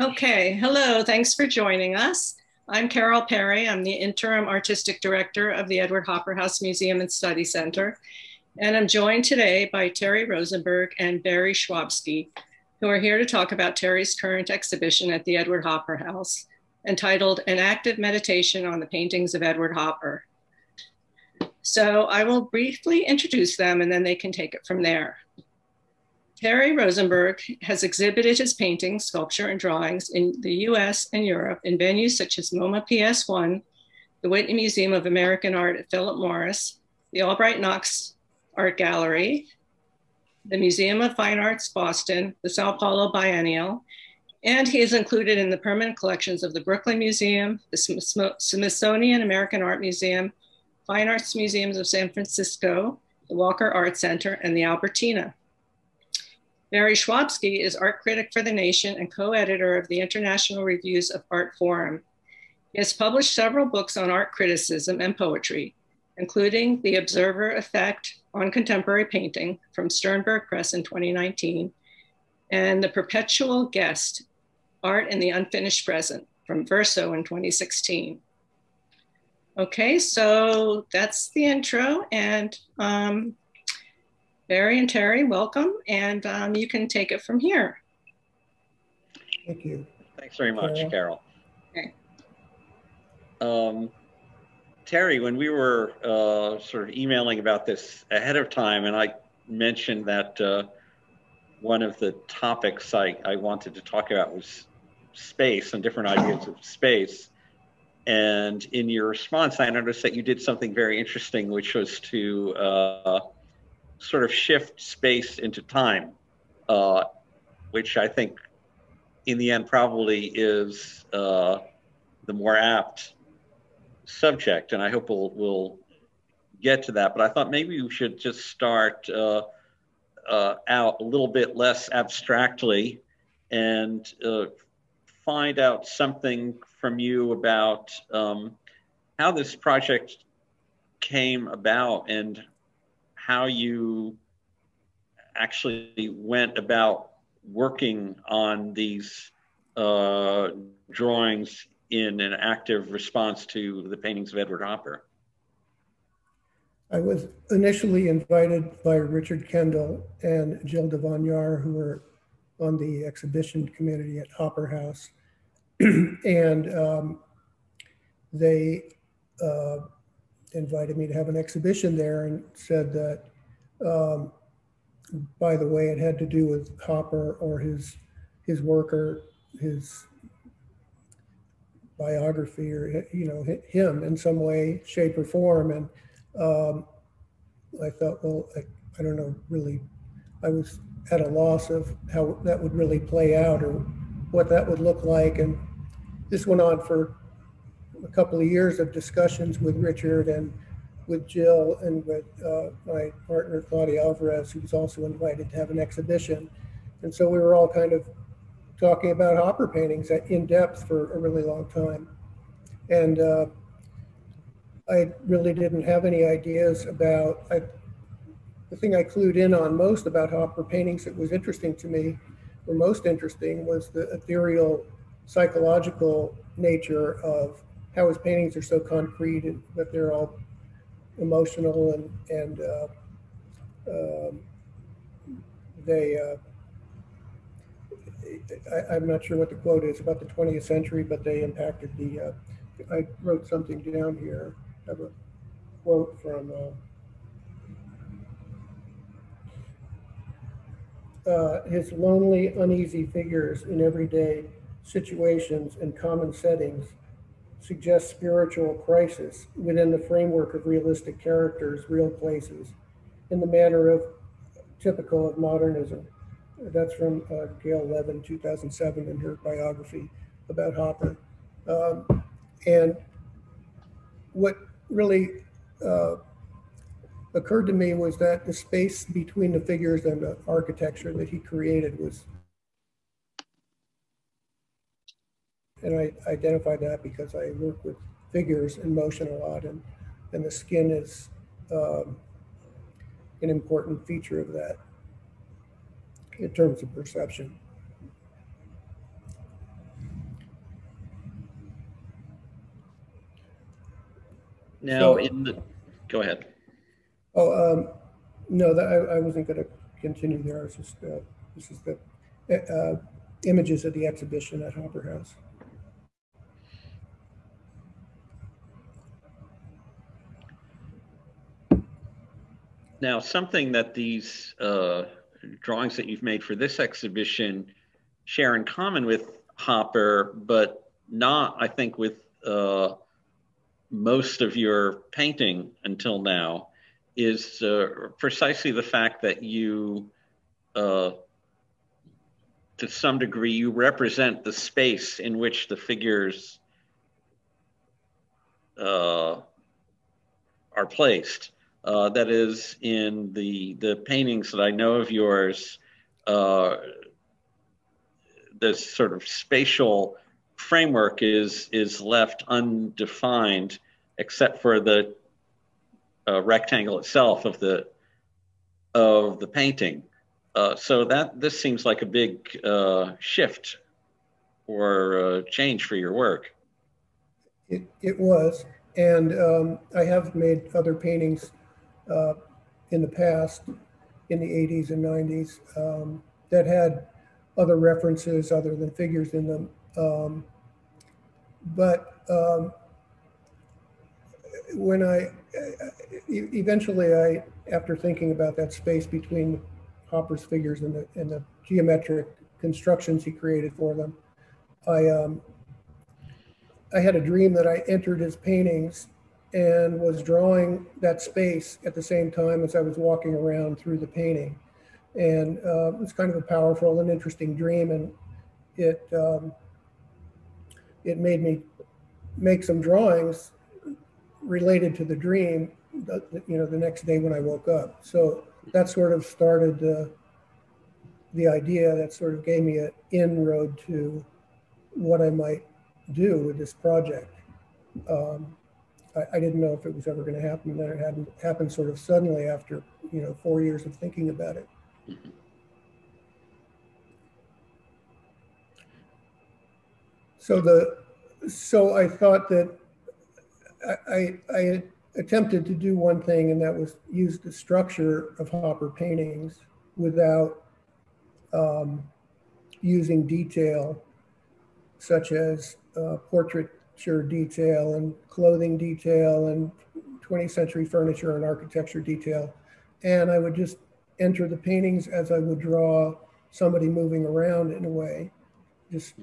Okay, hello, thanks for joining us. I'm Carol Perry. I'm the interim artistic director of the Edward Hopper House Museum and Study Center. And I'm joined today by Terry Rosenberg and Barry Schwabsky, who are here to talk about Terry's current exhibition at the Edward Hopper House, entitled An Active Meditation on the Paintings of Edward Hopper. So I will briefly introduce them and then they can take it from there. Terry Rosenberg has exhibited his paintings, sculpture, and drawings in the US and Europe in venues such as MoMA PS1, the Whitney Museum of American Art at Philip Morris, the Albright Knox Art Gallery, the Museum of Fine Arts Boston, the Sao Paulo Biennial, and he is included in the permanent collections of the Brooklyn Museum, the Smithsonian American Art Museum, Fine Arts Museums of San Francisco, the Walker Art Center, and the Albertina. Barry Schwabsky is art critic for The Nation and co-editor of the International Reviews of Artforum. He has published several books on art criticism and poetry, including The Observer Effect on Contemporary Painting from Sternberg Press in 2019, and The Perpetual Guest, Art in the Unfinished Present from Verso in 2016. Okay, so that's the intro. And um, Barry and Terry, welcome. And um, you can take it from here. Thank you. Thanks very much, Carol. Carol. Okay. Um, Terry, when we were uh, sort of emailing about this ahead of time, and I mentioned that uh, one of the topics I, I wanted to talk about was space and different ideas of space. And in your response, I noticed that you did something very interesting, which was to uh, sort of shift space into time, uh, which I think in the end probably is uh, the more apt subject. And I hope we'll, we'll get to that. But I thought maybe we should just start uh, uh out a little bit less abstractly and uh, find out something from you about um, how this project came about and how you actually went about working on these uh, drawings in an active response to the paintings of Edward Hopper. I was initially invited by Richard Kendall and Jill Devonyar, who were on the exhibition committee at Hopper House and um, they uh, invited me to have an exhibition there and said that, um, by the way, it had to do with Hopper or his his work or his biography or you know him in some way, shape, or form. And um, I thought, well, I, I don't know, really, I was at a loss of how that would really play out or what that would look like. And this went on for a couple of years of discussions with Richard and with Jill and with uh, my partner Claudia Alvarez, who was also invited to have an exhibition. And so we were all kind of talking about Hopper paintings in depth for a really long time. And uh, I really didn't have any ideas about, I, the thing I clued in on most about Hopper paintings that was interesting to me, or most interesting, was the ethereal psychological nature of how his paintings are so concrete and that they're all emotional and and uh, um, they uh, I, am not sure what the quote is about the 20th century, but they impacted the. Uh, I wrote something down here. I have a quote from. Uh, uh, his lonely, uneasy figures in everyday situations and common settings suggest spiritual crisis within the framework of realistic characters, real places, in the manner of typical of modernism. That's from uh, Gail Levin, 2007, in her biography about Hopper. Um, and what really uh, occurred to me was that the space between the figures and the architecture that he created was And I identify that because I work with figures in motion a lot, and, and the skin is um, an important feature of that in terms of perception. Now, so, in the go ahead. Oh um, no, that, I, I wasn't going to continue there. Just uh, this is the uh, images of the exhibition at Hopper House. Now, something that these uh, drawings that you've made for this exhibition share in common with Hopper, but not, I think, with uh, most of your painting until now, is uh, precisely the fact that you, uh, to some degree, you represent the space in which the figures uh, are placed uh, that is in the the paintings that I know of yours. Uh, this sort of spatial framework is is left undefined, except for the uh, rectangle itself of the of the painting. Uh, so that this seems like a big uh, shift or uh, change for your work. It, it was, and um, I have made other paintings uh, in the past, in the 80s and 90s, um, that had other references other than figures in them. Um, but um, when I eventually, I after thinking about that space between Hopper's figures and the and the geometric constructions he created for them, I um, I had a dream that I entered his paintings and was drawing that space at the same time as I was walking around through the painting. And uh, it was kind of a powerful and interesting dream, and it um, it made me make some drawings related to the dream. You know, the next day when I woke up. So that sort of started uh, the idea. That sort of gave me an inroad to what I might do with this project. Um, I, I didn't know if it was ever going to happen. Then it hadn't happened sort of suddenly after you know four years of thinking about it. So the so I thought that I, I attempted to do one thing, and that was use the structure of Hopper paintings without um, using detail such as uh, portrait Sure, detail and clothing detail and 20th century furniture and architecture detail. And I would just enter the paintings as I would draw somebody moving around in a way, just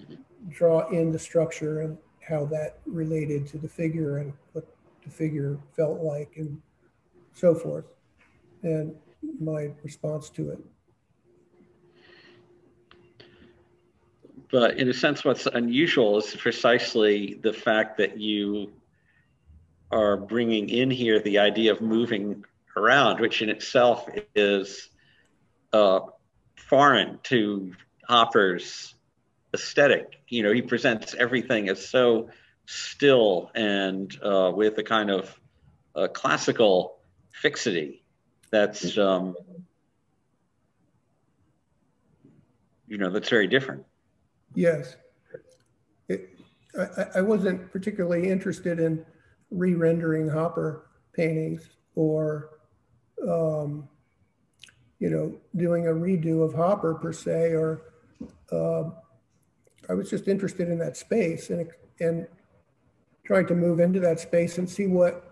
draw in the structure and how that related to the figure and what the figure felt like and so forth. And my response to it. But in a sense, what's unusual is precisely the fact that you are bringing in here the idea of moving around, which in itself is uh, foreign to Hopper's aesthetic. You know, he presents everything as so still and uh, with a kind of uh, classical fixity that's, um, you know, that's very different. Yes. It, I, I wasn't particularly interested in re-rendering Hopper paintings or, um, you know, doing a redo of Hopper per se, or uh, I was just interested in that space and, and trying to move into that space and see what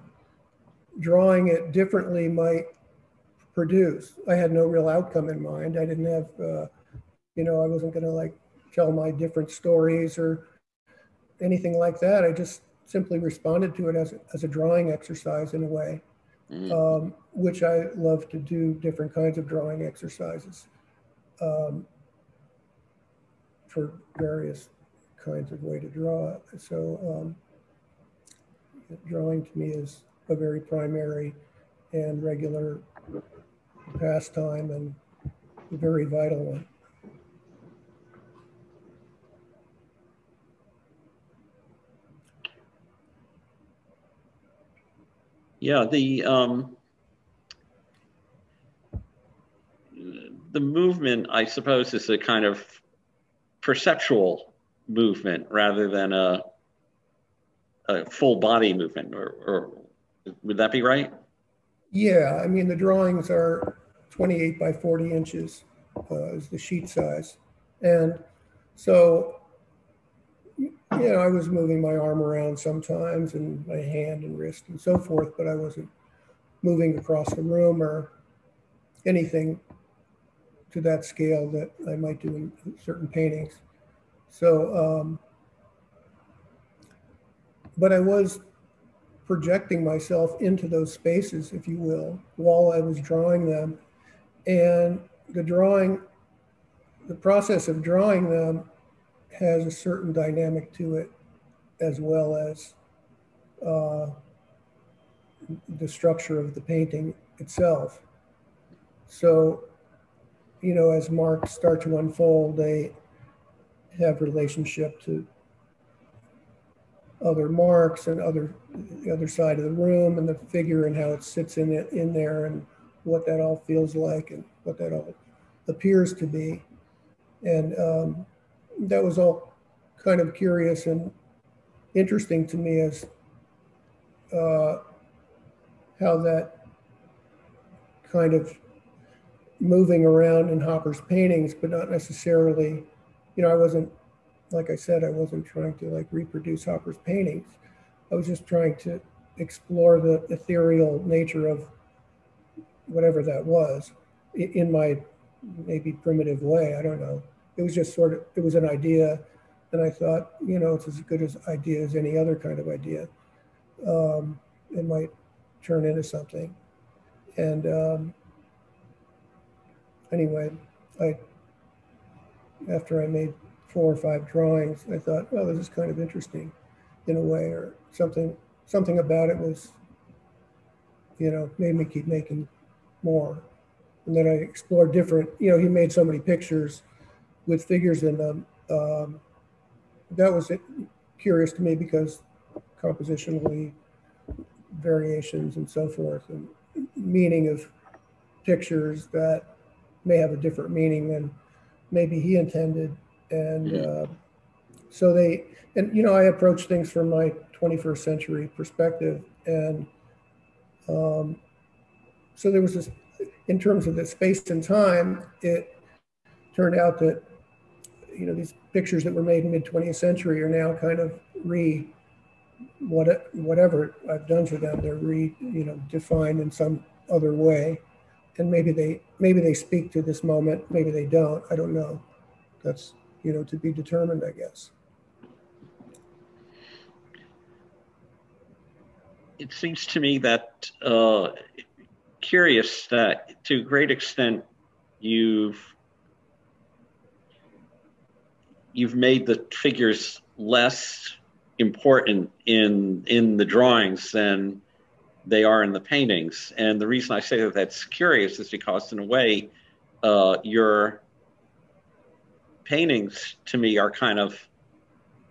drawing it differently might produce. I had no real outcome in mind. I didn't have, uh, you know, I wasn't going to like tell my different stories or anything like that. I just simply responded to it as, as a drawing exercise in a way, mm-hmm. um, which I love to do different kinds of drawing exercises um, for various kinds of way to draw. So um, drawing to me is a very primary and regular pastime and a very vital one. Yeah, the um, the movement, I suppose, is a kind of perceptual movement rather than a, a full body movement or, or Would that be right? Yeah, I mean, the drawings are 28 by 40 inches uh, is the sheet size. And so, you know, I was moving my arm around sometimes and my hand and wrist and so forth, but I wasn't moving across the room or anything to that scale that I might do in certain paintings. So, um, but I was projecting myself into those spaces, if you will, while I was drawing them. And the drawing, the process of drawing them has a certain dynamic to it, as well as uh, the structure of the painting itself. So, you know, as marks start to unfold, they have relationship to other marks and other the other side of the room and the figure and how it sits in it in there and what that all feels like and what that all appears to be. And um, that was all kind of curious and interesting to me as uh, how that kind of moving around in Hopper's paintings, but not necessarily, you know, I wasn't, like I said, I wasn't trying to like reproduce Hopper's paintings. I was just trying to explore the ethereal nature of whatever that was in my maybe primitive way. I don't know. It was just sort of, it was an idea. And I thought, you know, it's as good as idea as any other kind of idea. Um, it might turn into something. And um, anyway, I, after I made four or five drawings, I thought, well, this is kind of interesting in a way, or something, something about it was, you know, made me keep making more. And then I explored different, you know, he made so many pictures with figures in them. Um, that was curious to me because compositionally variations and so forth and meaning of pictures that may have a different meaning than maybe he intended. And mm-hmm. uh, so they, and you know, I approach things from my 21st century perspective. And um, so there was this, in terms of the space and time, it turned out that, you know, these pictures that were made in mid 20th century are now kind of re, what, whatever I've done for them, they're re, you know, defined in some other way. And maybe they, maybe they speak to this moment, maybe they don't, I don't know. That's, you know, to be determined, I guess. It seems to me that uh, curious that to a great extent you've you've made the figures less important in in the drawings than they are in the paintings. And the reason I say that that's curious is because, in a way, uh, your paintings to me are kind of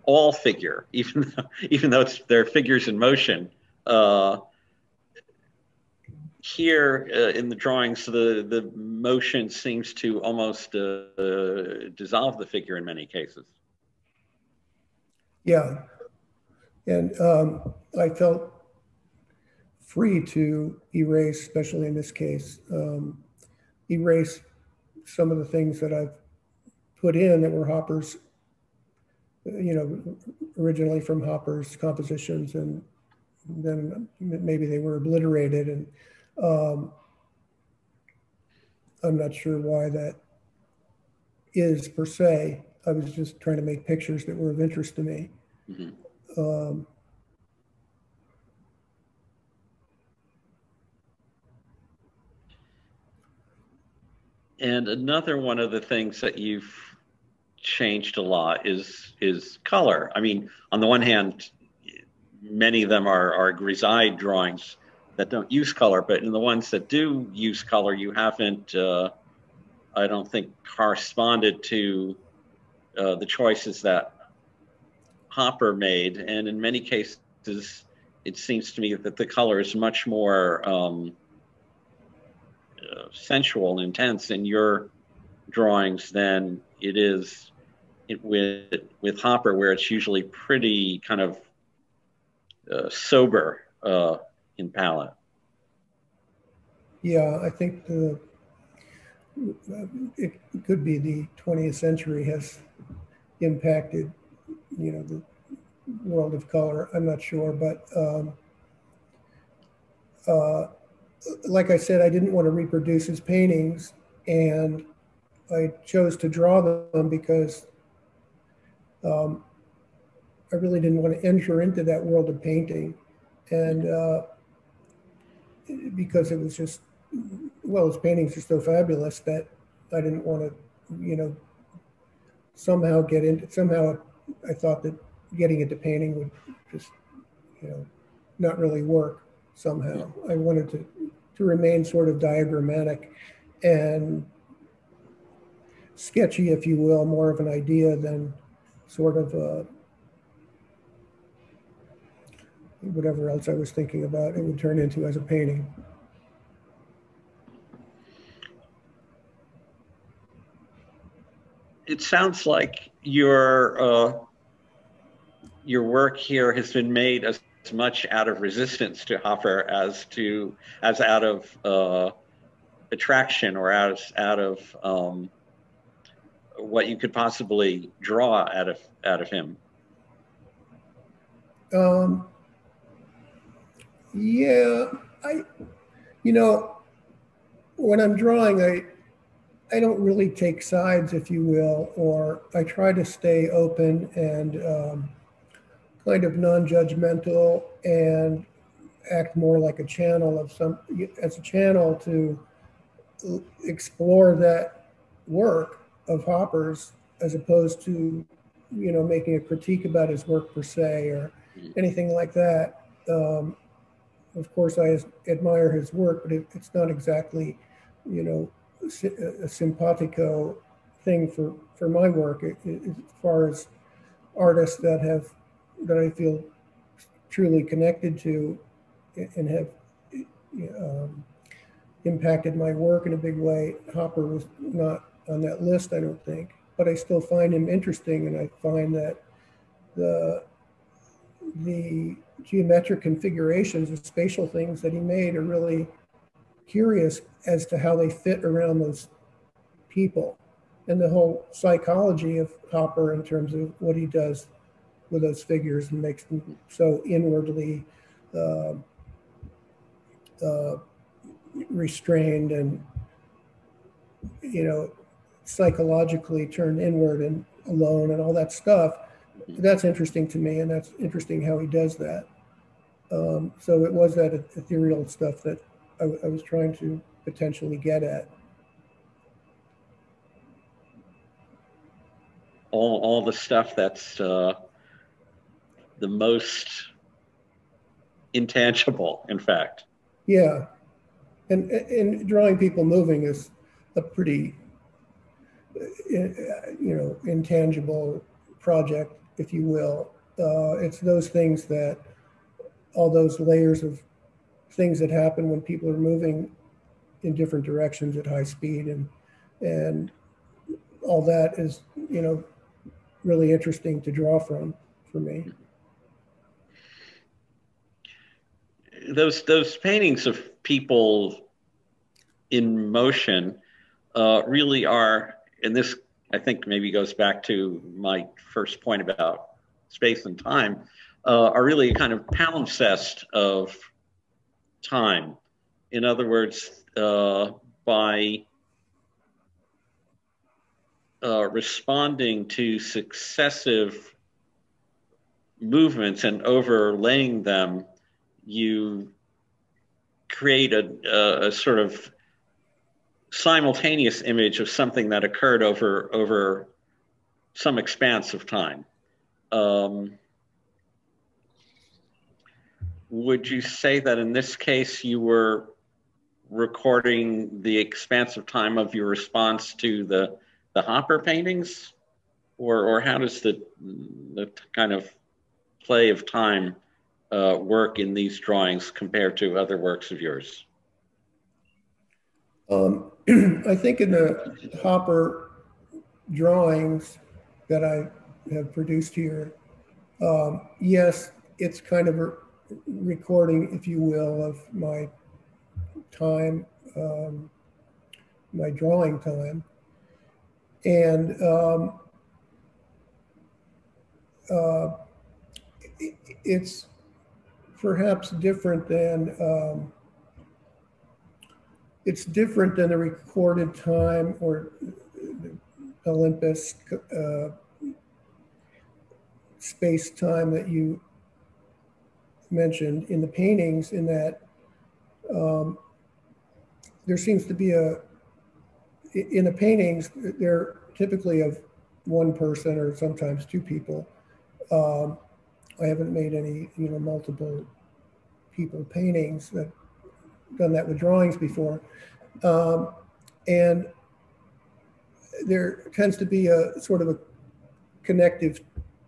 all figure, even though, even though it's, they're figures in motion. Uh, here uh, in the drawings, the, the motion seems to almost uh, dissolve the figure in many cases. Yeah. And um, I felt free to erase, especially in this case, um, erase some of the things that I've put in that were Hopper's, you know, originally from Hopper's compositions, and then maybe they were obliterated and um, I'm not sure why that is per se. I was just trying to make pictures that were of interest to me. Mm-hmm. Um, and another one of the things that you've changed a lot is is color. I mean, on the one hand, many of them are are grisaille drawings that don't use color, but in the ones that do use color, you haven't, uh, I don't think, corresponded to uh, the choices that Hopper made. And in many cases, it seems to me that the color is much more um, uh, sensual and intense in your drawings than it is it, with with Hopper, where it's usually pretty kind of uh, sober uh, in palette. Yeah, I think the it could be the 20th century has impacted, you know, the world of color. I'm not sure, but um, uh, like I said, I didn't want to reproduce his paintings, and I chose to draw them because um, I really didn't want to enter into that world of painting, and uh, because it was just well, his paintings are so fabulous that I didn't want to, you know, somehow get into somehow I thought that getting into painting would just, you know, not really work somehow. I wanted to to remain sort of diagrammatic and sketchy, if you will, more of an idea than sort of a, whatever else I was thinking about, it would turn into as a painting. It sounds like your uh, your work here has been made as much out of resistance to Hopper as to as out of uh, attraction or as out of um, what you could possibly draw out of out of him. Um, yeah, I, you know, when I'm drawing, I, I don't really take sides, if you will, or I try to stay open and um, kind of non-judgmental and act more like a channel of some as a channel to explore that work of Hopper's as opposed to you know making a critique about his work per se or anything like that. Um, of course, I admire his work, but it, it's not exactly you know a simpatico thing for for my work it, it, as far as artists that have that I feel truly connected to and have um, impacted my work in a big way. Hopper was not on that list, I don't think, but I still find him interesting, and I find that the the geometric configurations of spatial things that he made are really curious as to how they fit around those people. And the whole psychology of Hopper in terms of what he does with those figures and makes them so inwardly uh, uh, restrained and you know psychologically turned inward and alone and all that stuff. That's interesting to me and that's interesting how he does that um, so it was that ethereal stuff that I, I was trying to potentially get at all, all the stuff that's uh, the most intangible, in fact. Yeah. And, and drawing people moving is a pretty, you know, intangible project, if you will. Uh, it's those things that, all those layers of things that happen when people are moving in different directions at high speed and, and all that is, you know, really interesting to draw from for me. those those paintings of people in motion uh, really are, and this I think maybe goes back to my first point about space and time, uh, are really a kind of palimpsest of time. In other words, uh, by uh, responding to successive movements and overlaying them you create a, a, a, sort of simultaneous image of something that occurred over over some expanse of time. Um, would you say that in this case you were recording the expanse of time of your response to the the Hopper paintings, or or how does the the kind of play of time uh, work in these drawings compared to other works of yours? Um, I think in the Hopper drawings that I have produced here, um, yes, it's kind of a recording, if you will, of my time, um, my drawing time. And um, uh, it, it's perhaps different than um, it's different than the recorded time or palimpsest uh, space time that you mentioned in the paintings in that um, there seems to be a in the paintings they're typically of one person or sometimes two people. Um, i haven't made any you know multiple people paintings that done that with drawings before. Um, and there tends to be a sort of a connective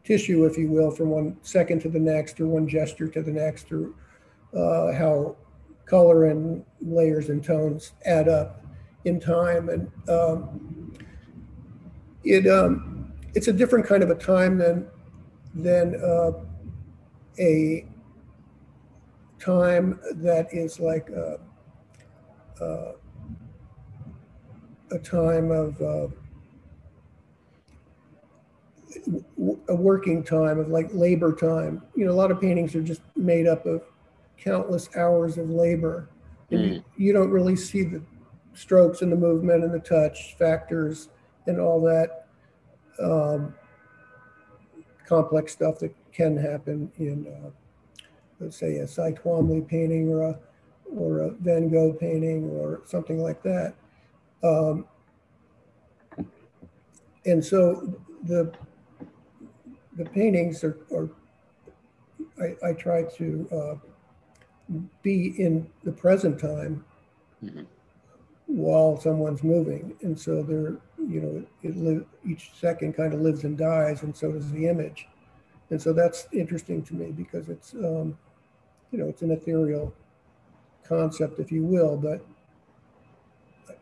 tissue, if you will, from one second to the next or one gesture to the next, or uh, how color and layers and tones add up in time. And um, it um, it's a different kind of a time than than uh, a time that is like a, a, a time of uh, a working time of like labor time. You know, a lot of paintings are just made up of countless hours of labor. And mm. you don't really see the strokes and the movement and the touch factors and all that um, complex stuff that can happen in, uh, let's say, a Cy Twombly painting or a, or a Van Gogh painting or something like that. Um, and so the the paintings are, are I, I, try to uh, be in the present time mm-hmm. while someone's moving, and so there, you know, it, it live, each second kind of lives and dies, and so does the image, and so that's interesting to me because it's, um, you know, it's an ethereal concept, if you will, but I,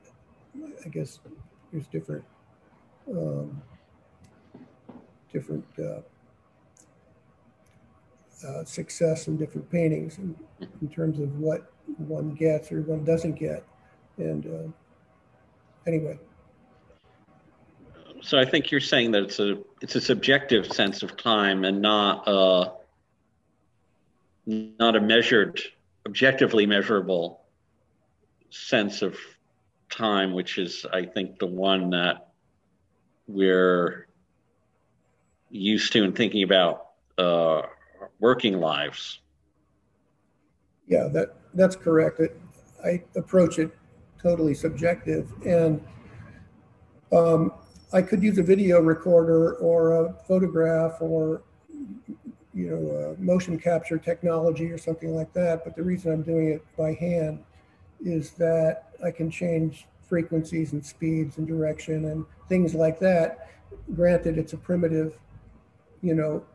I guess there's different. Um, different uh, uh, success in different paintings in, in, terms of what one gets or one doesn't get. And uh, anyway. So I think you're saying that it's a it's a subjective sense of time and not a not a measured, objectively measurable sense of time, which is I think the one that we're used to in thinking about uh, working lives. Yeah, that that's correct. It, I approach it totally subjective, and um, I could use a video recorder or a photograph or you know motion capture technology or something like that. But the reason I'm doing it by hand is that I can change frequencies and speeds and direction and things like that. Granted, it's a primitive you know,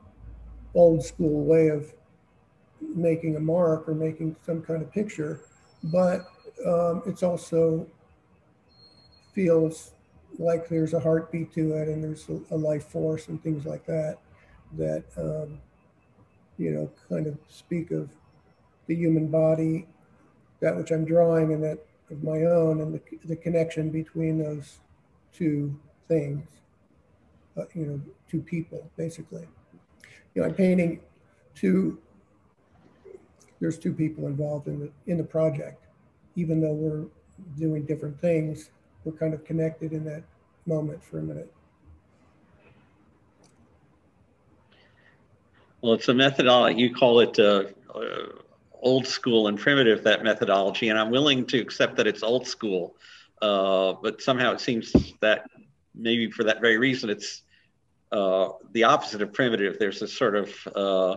old school way of making a mark or making some kind of picture, but um, it's also feels like there's a heartbeat to it and there's a, life force and things like that that um, you know kind of speak of the human body that which i'm drawing and that of my own and the, the connection between those two things you know two people, basically. You know, I'm painting two, there's two people involved in the, in the project. Even though we're doing different things, we're kind of connected in that moment for a minute. Well, it's a methodology, you call it uh, uh, old school and primitive, that methodology, and I'm willing to accept that it's old school. Uh, but somehow it seems that maybe for that very reason, it's uh, the opposite of primitive. There's a sort of uh,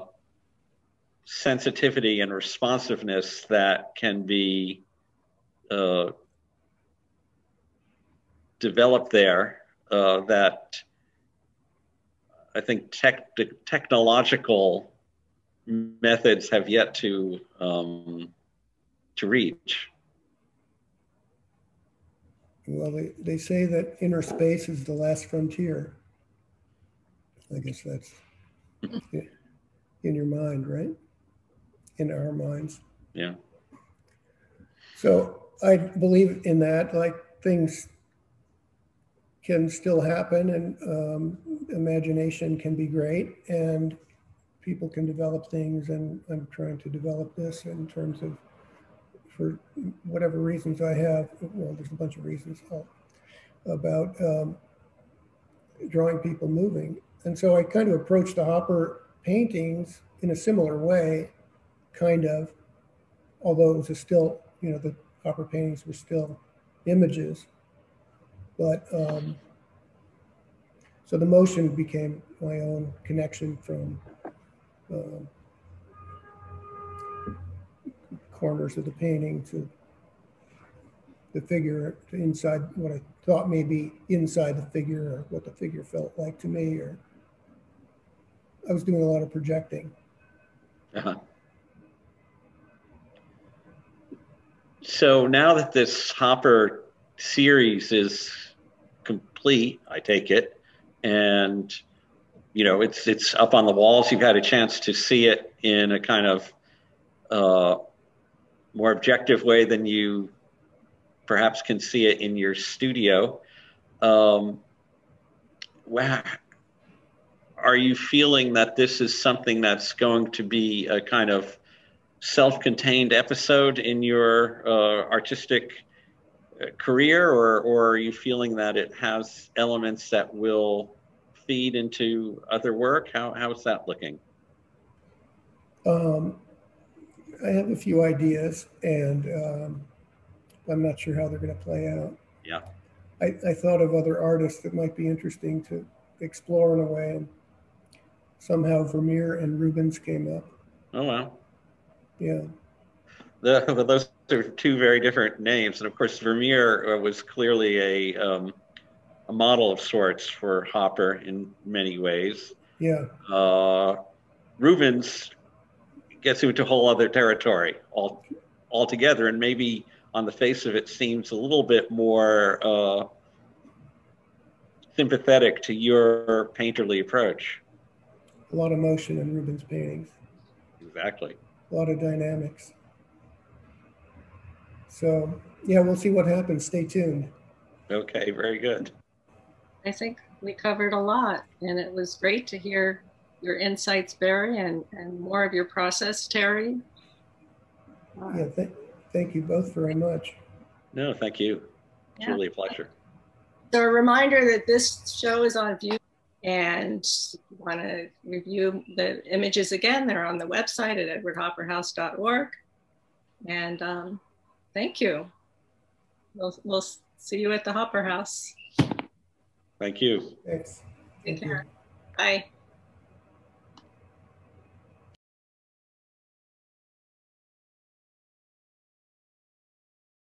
sensitivity and responsiveness that can be uh, developed there uh, that I think tech- technological methods have yet to um, to reach. Well, they, they say that inner space is the last frontier. I guess that's in your mind, right? in our minds. Yeah. So I believe in that, like things can still happen and um, imagination can be great and people can develop things and I'm trying to develop this in terms of for whatever reasons I have, well, there's a bunch of reasons about um, drawing people moving. And so I kind of approached the Hopper paintings in a similar way, kind of, although it was still, you know, the Hopper paintings were still images. But um, so the motion became my own connection from um, corners of the painting to the figure to inside what I thought maybe inside the figure or what the figure felt like to me or I was doing a lot of projecting. Uh-huh. So now that this Hopper series is complete, I take it, and you know it's it's up on the walls. You've had a chance to see it in a kind of uh, more objective way than you perhaps can see it in your studio. Um, wow. Are you feeling that this is something that's going to be a kind of self-contained episode in your uh, artistic uh, career, or, or are you feeling that it has elements that will feed into other work? How, how's that looking? Um, I have a few ideas, and um, I'm not sure how they're going to play out. Yeah. I, I thought of other artists that might be interesting to explore in a way, and somehow Vermeer and Rubens came up. Oh wow. Yeah. The, but those are two very different names, and of course Vermeer uh, was clearly a um, a model of sorts for Hopper in many ways. Yeah. Uh, Rubens gets into a whole other territory all altogether, and maybe on the face of it seems a little bit more uh, sympathetic to your painterly approach. A lot of motion in Rubens' paintings. Exactly. A lot of dynamics. So, yeah, we'll see what happens. Stay tuned. Okay, very good. I think we covered a lot, and it was great to hear your insights, Barry, and, and more of your process, Terry. Uh, yeah, th thank you both very much. No, thank you. It's yeah. really a pleasure. So a reminder that this show is on view and want to review the images again, they're on the website at edwardhopperhouse.org. And um, thank you. We'll, we'll see you at the Hopper House. Thank you. Thanks. Take care. Bye.